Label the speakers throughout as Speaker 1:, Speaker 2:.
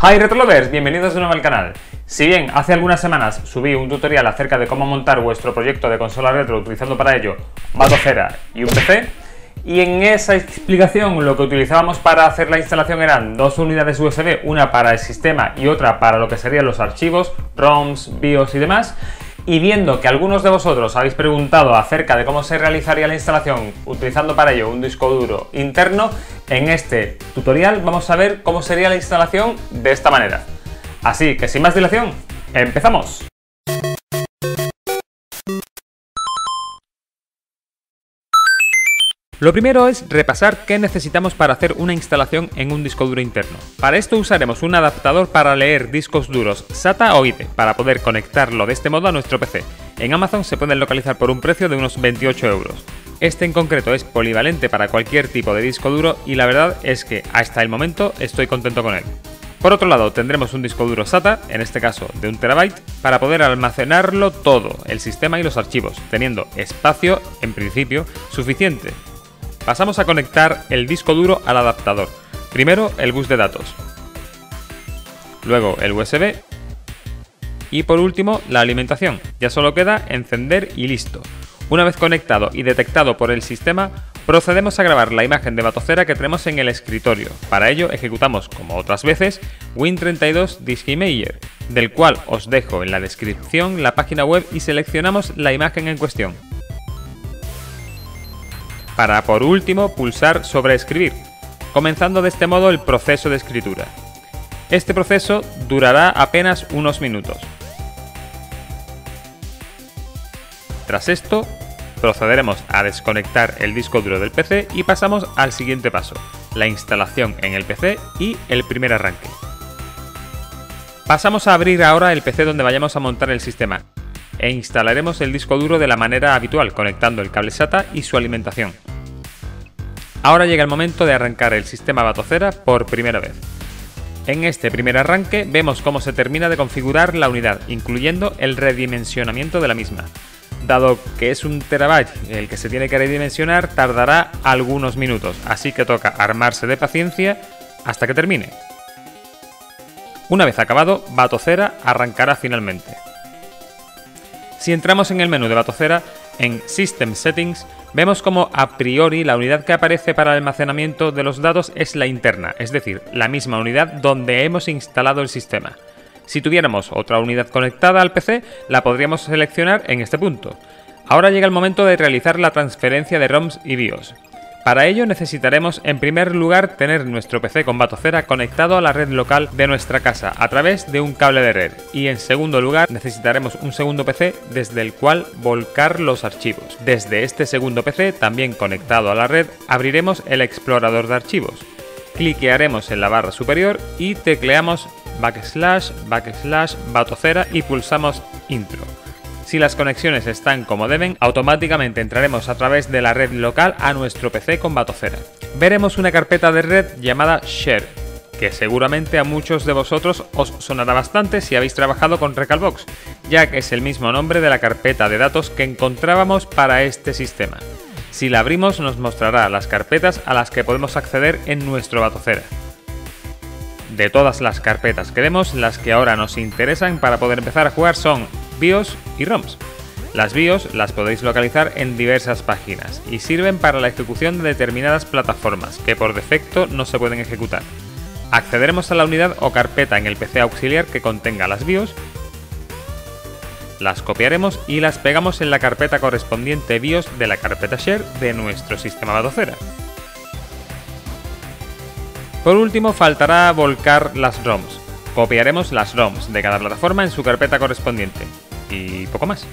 Speaker 1: Hi Retrolovers, bienvenidos de nuevo al canal. Si bien hace algunas semanas subí un tutorial acerca de cómo montar vuestro proyecto de consola retro utilizando para ello Batocera y un PC, y en esa explicación lo que utilizábamos para hacer la instalación eran dos unidades USB, una para el sistema y otra para lo que serían los archivos, ROMs, BIOS y demás, y viendo que algunos de vosotros habéis preguntado acerca de cómo se realizaría la instalación utilizando para ello un disco duro interno, en este tutorial vamos a ver cómo sería la instalación de esta manera. Así que sin más dilación, ¡empezamos! Lo primero es repasar qué necesitamos para hacer una instalación en un disco duro interno. Para esto usaremos un adaptador para leer discos duros SATA o IDE para poder conectarlo de este modo a nuestro PC. En Amazon se pueden localizar por un precio de unos 28 euros. Este en concreto es polivalente para cualquier tipo de disco duro y la verdad es que hasta el momento estoy contento con él. Por otro lado, tendremos un disco duro SATA, en este caso de un terabyte, para poder almacenarlo todo, el sistema y los archivos, teniendo espacio, en principio, suficiente Pasamos a conectar el disco duro al adaptador. Primero el bus de datos, luego el USB y por último la alimentación. Ya solo queda encender y listo. Una vez conectado y detectado por el sistema, procedemos a grabar la imagen de batocera que tenemos en el escritorio. Para ello ejecutamos, como otras veces, Win32 Disk Imager, del cual os dejo en la descripción la página web y seleccionamos la imagen en cuestión para por último pulsar sobre escribir, comenzando de este modo el proceso de escritura. Este proceso durará apenas unos minutos. Tras esto, procederemos a desconectar el disco duro del PC y pasamos al siguiente paso, la instalación en el PC y el primer arranque. Pasamos a abrir ahora el PC donde vayamos a montar el sistema e instalaremos el disco duro de la manera habitual conectando el cable SATA y su alimentación. Ahora llega el momento de arrancar el sistema Batocera por primera vez. En este primer arranque vemos cómo se termina de configurar la unidad, incluyendo el redimensionamiento de la misma. Dado que es un terabyte el que se tiene que redimensionar, tardará algunos minutos, así que toca armarse de paciencia hasta que termine. Una vez acabado, Batocera arrancará finalmente. Si entramos en el menú de Batocera, en System Settings, vemos como a priori la unidad que aparece para el almacenamiento de los datos es la interna, es decir, la misma unidad donde hemos instalado el sistema. Si tuviéramos otra unidad conectada al PC, la podríamos seleccionar en este punto. Ahora llega el momento de realizar la transferencia de ROMs y BIOS. Para ello necesitaremos en primer lugar tener nuestro PC con Batocera conectado a la red local de nuestra casa a través de un cable de red y en segundo lugar necesitaremos un segundo PC desde el cual volcar los archivos. Desde este segundo PC también conectado a la red abriremos el explorador de archivos. Cliquearemos en la barra superior y tecleamos backslash backslash batocera y pulsamos intro. Si las conexiones están como deben, automáticamente entraremos a través de la red local a nuestro PC con Batocera. Veremos una carpeta de red llamada Share, que seguramente a muchos de vosotros os sonará bastante si habéis trabajado con Recalbox, ya que es el mismo nombre de la carpeta de datos que encontrábamos para este sistema. Si la abrimos nos mostrará las carpetas a las que podemos acceder en nuestro Batocera. De todas las carpetas que vemos, las que ahora nos interesan para poder empezar a jugar son BIOS y ROMs. Las BIOS las podéis localizar en diversas páginas y sirven para la ejecución de determinadas plataformas que por defecto no se pueden ejecutar. Accederemos a la unidad o carpeta en el PC auxiliar que contenga las BIOS, las copiaremos y las pegamos en la carpeta correspondiente BIOS de la carpeta Share de nuestro sistema Batocera. Por último faltará volcar las ROMs. Copiaremos las ROMs de cada plataforma en su carpeta correspondiente y poco más.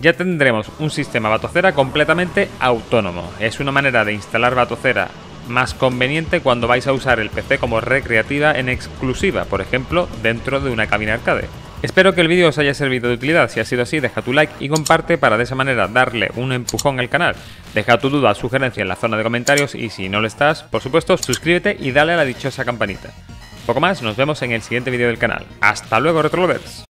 Speaker 1: Ya tendremos un sistema Batocera completamente autónomo. Es una manera de instalar Batocera más conveniente cuando vais a usar el PC como recreativa en exclusiva, por ejemplo, dentro de una cabina arcade. Espero que el vídeo os haya servido de utilidad, si ha sido así deja tu like y comparte para de esa manera darle un empujón al canal. Deja tu duda o sugerencia en la zona de comentarios y si no lo estás, por supuesto, suscríbete y dale a la dichosa campanita. Poco más, nos vemos en el siguiente vídeo del canal. ¡Hasta luego, Retrolovers!